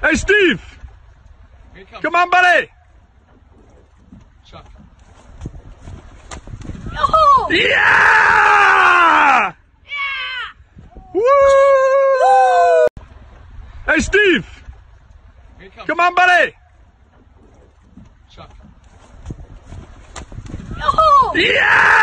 Hey, Steve. Here. Come on, buddy. Chuck. Yeah! Woo! Hey, Steve. Here. Come on, buddy. Chuck. Yeah!